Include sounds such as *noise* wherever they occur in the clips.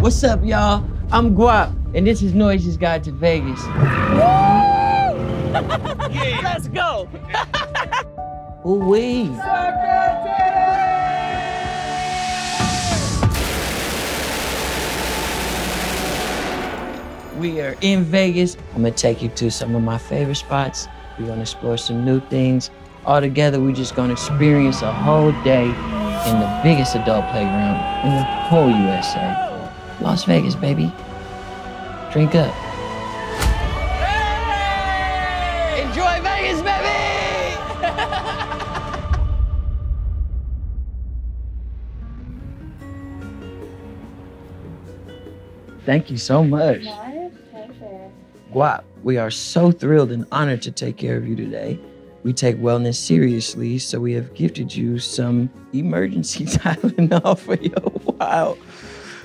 What's up, y'all? I'm Guap, and this is Noisey's Guide to Vegas. Let's go. *laughs* Ooh wee. We are in Vegas. I'm gonna take you to some of my favorite spots. We're gonna explore some new things. All together, we're just gonna experience a whole day in the biggest adult playground in the whole USA. Las Vegas, baby. Drink up. Enjoy Vegas, baby! *laughs* Thank you so much. Guap, we are so thrilled and honored to take care of you today. We take wellness seriously, so we have gifted you some emergency *laughs* Tylenol for your wild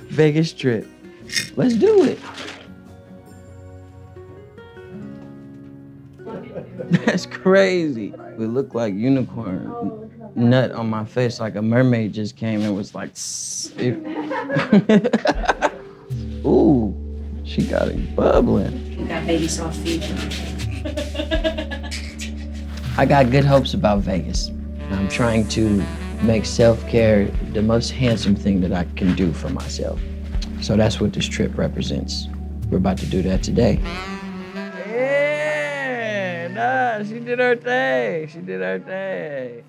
Vegas trip. Let's do it. That's crazy. We look like unicorn nut on my face, like a mermaid just came and was like, *laughs* ooh, she got it bubbling. You got baby soft fever. I got good hopes about Vegas. I'm trying to make self care the most handsome thing that I can do for myself. So that's what this trip represents. We're about to do that today. Yeah, nah, she did her thing. She did her thing.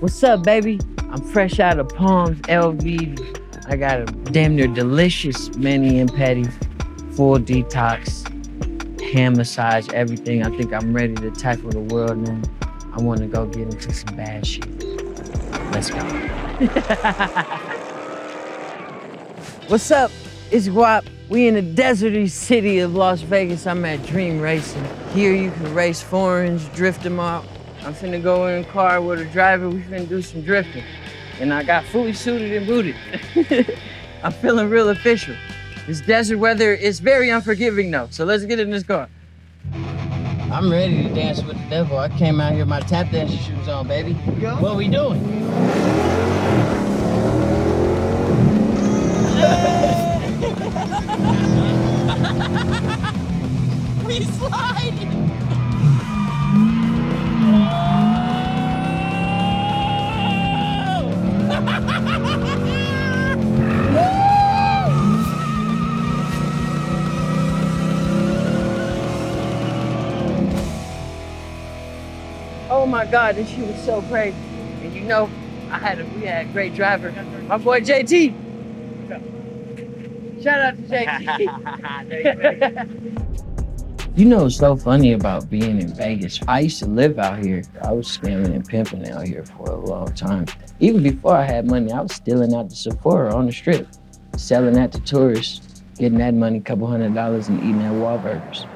What's up, baby? I'm fresh out of Palms LV. I got a damn near delicious mani and pedi, full detox, hand massage, everything. I think I'm ready to tackle the world now. I want to go get into some bad shit. Let's go. *laughs* What's up? It's Guap. We in the deserty city of Las Vegas. I'm at Dream Racing. Here you can race foreigns, drift them out. I'm finna go in a car with a driver. We finna do some drifting. And I got fully suited and booted. *laughs* I'm feeling real official. This desert weather is very unforgiving though, so let's get in this car. I'm ready to dance with the devil. I came out here with my tap dancing shoes on, baby. What we doing? *laughs* We slide. My God, and she was so crazy. And you know, I had a we had a great driver. My boy JT. Shout out to JT. *laughs* You know what's so funny about being in Vegas? I used to live out here. I was scamming and pimping out here for a long time. Even before I had money, I was stealing out the Sephora on the strip, selling that to tourists, getting that money, a couple hundred dollars, and eating at Wahlburgers.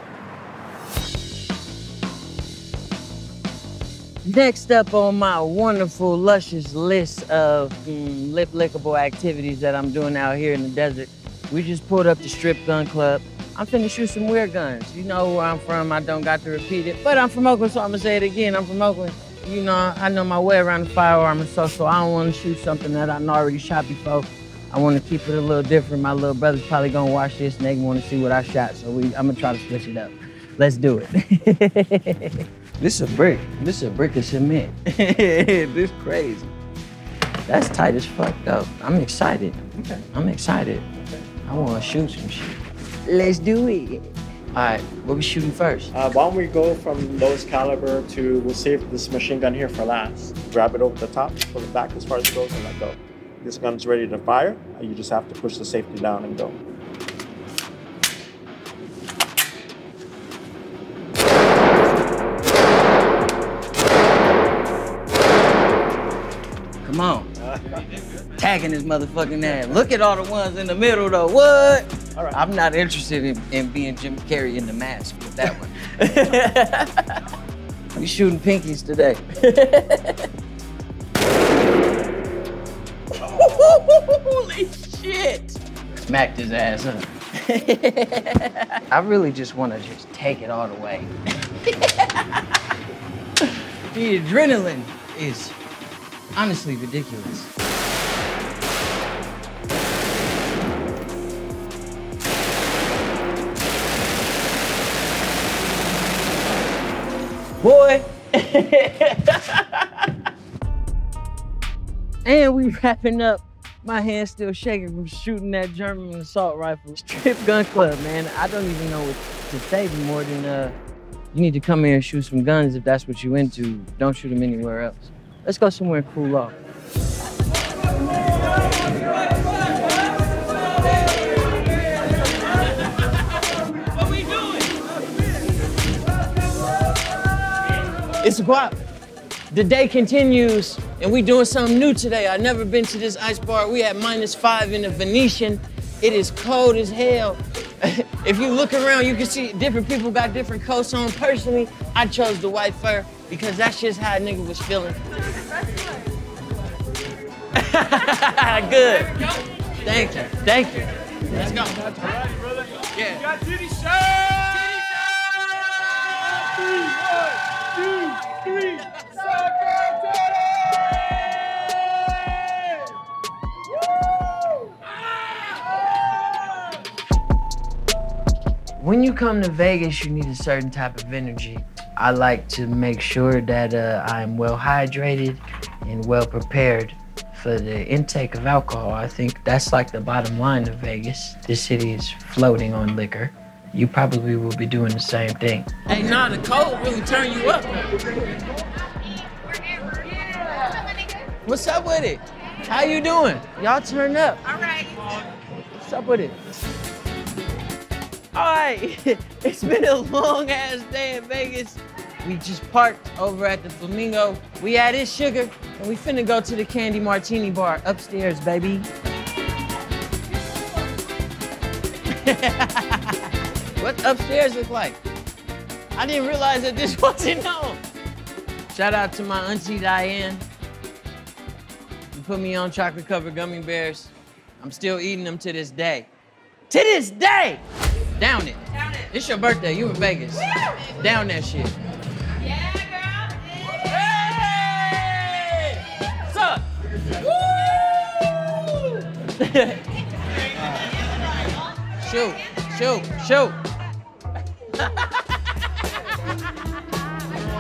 Next up on my wonderful, luscious list of mm, lip lickable activities that I'm doing out here in the desert, we just pulled up the Strip Gun Club. I'm finna shoot some weird guns. You know where I'm from, I don't got to repeat it, but I'm from Oakland, so I'm gonna say it again. I'm from Oakland. You know, I know my way around the firearm and so, so I don't wanna shoot something that I know already shot before. I wanna keep it a little different. My little brother's probably gonna watch this and they wanna see what I shot, so we, I'm gonna try to switch it up. Let's do it. *laughs* this is a brick. This is a brick of cement. *laughs* this crazy. That's tight as fuck though. I'm excited. I'm excited. I wanna shoot some shit. Let's do it. All right, what we shooting first? Uh, why don't we go from lowest caliber to, we'll save this machine gun here for last. Grab it over the top, pull it back as far as it goes, and let go. This gun's ready to fire. You just have to push the safety down and go. Tagging his motherfucking ass. Look at all the ones in the middle though. What? All right. I'm not interested in, in being Jim Carrey in the mask with that one. *laughs* we shooting pinkies today. Holy shit! Smacked his ass up. *laughs* I really just want to just take it all the way. *laughs* the adrenaline is honestly ridiculous. Boy. *laughs* and we wrapping up. My hand's still shaking from shooting that German assault rifle. Strip gun club, man. I don't even know what to say more than uh, you need to come here and shoot some guns if that's what you into. Don't shoot them anywhere else. Let's go somewhere cool off. It's guap. The day continues, and we doing something new today. I've never been to this ice bar. We at minus five in the Venetian. It is cold as hell. *laughs* if you look around, you can see different people got different coats on. Personally, I chose the white fur because that's just how a nigga was feeling. *laughs* Good. Thank you. Thank you. Let's go. Yeah. When you come to Vegas, you need a certain type of energy. I like to make sure that uh, I'm well hydrated and well prepared for the intake of alcohol. I think that's like the bottom line of Vegas. This city is floating on liquor. You probably will be doing the same thing. Hey, nah, the cold really turn you up. What's up with it? How you doing? Y'all turn up. All right. What's up with it? All right, *laughs* it's been a long ass day in Vegas. We just parked over at the Flamingo. We had this sugar, and we finna go to the Candy Martini bar upstairs, baby. *laughs* what upstairs look like? I didn't realize that this *laughs* wasn't known. Shout out to my auntie Diane. You put me on chocolate covered gummy bears. I'm still eating them to this day. To this day! Down it. Down it. It's your birthday. You in Vegas. Down that shit. Yeah, girl. Hey! What's up? Woo! shoot, shoot, shoot.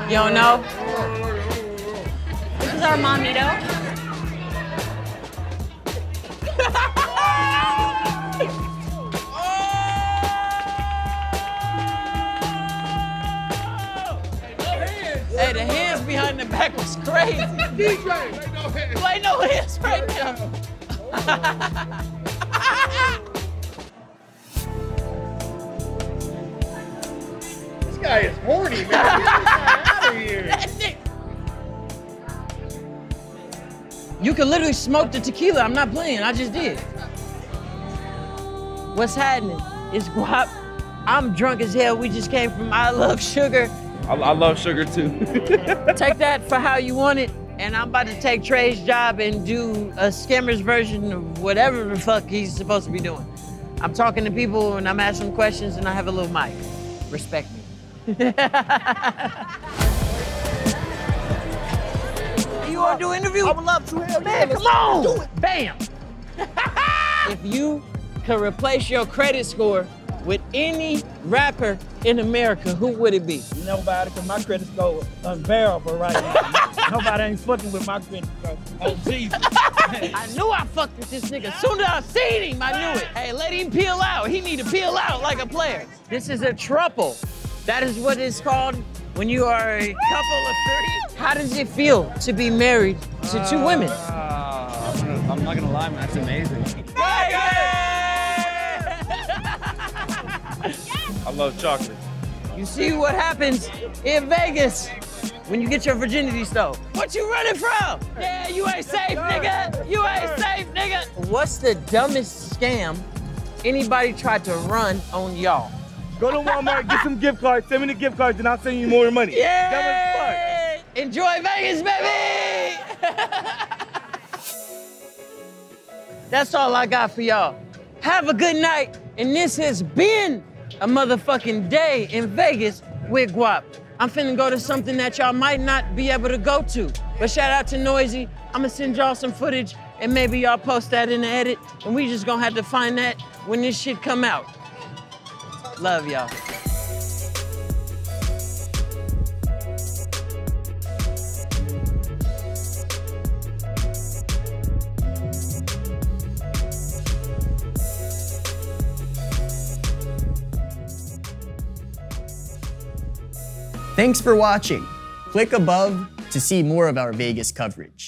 you don't know? This is our momito. *laughs* Hey, the hands behind the back was crazy. DJ, play no hands right now. This guy is horny, man. Get this guy out of here. *laughs* You can literally smoke the tequila. I'm not playing. I just did. What's happening? It's guap. I'm drunk as hell. We just came from I Love Sugar. I, I love sugar too. *laughs* Take that for how you want it. And I'm about to take Trey's job and do a scammer's version of whatever the fuck he's supposed to be doing. I'm talking to people and I'm asking questions and I have a little mic. Respect me. *laughs* you want to do an interview? I would love to. Hell yeah, Man, let's come on! Do it. Bam! *laughs* if you could replace your credit score with any rapper in America, who would it be? Nobody, because my credit score unbearable right now. Nobody ain't fucking with my credit score. Oh, Jesus. I knew I fucked with this nigga. As soon as I seen him, I knew it. Hey, let him peel out. He need to peel out like a player. This is a throuple. That is what it's called when you are a couple of three. How does it feel to be married to two women? Ah, I'm, gonna- I'm not gonna lie, man. That's amazing. I love chocolate. You see what happens in Vegas when you get your virginity stole. What you running from? Yeah, you ain't safe, nigga. You ain't safe, nigga. What's the dumbest scam anybody tried to run on y'all? Go to Walmart, get some gift cards, send me the gift cards, and I'll send you more money. That Yeah! Enjoy Vegas, baby! That's all I got for y'all. Have a good night. And this has been a motherfucking day in Vegas with Guap. I'm finna go to something that y'all might not be able to go to. But shout out to Noisey. I'ma send y'all some footage and maybe y'all post that in the edit. And we just gonna have to find that when this shit come out. Love y'all. Thanks for watching. Click above to see more of our Vegas coverage.